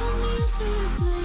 I need to play.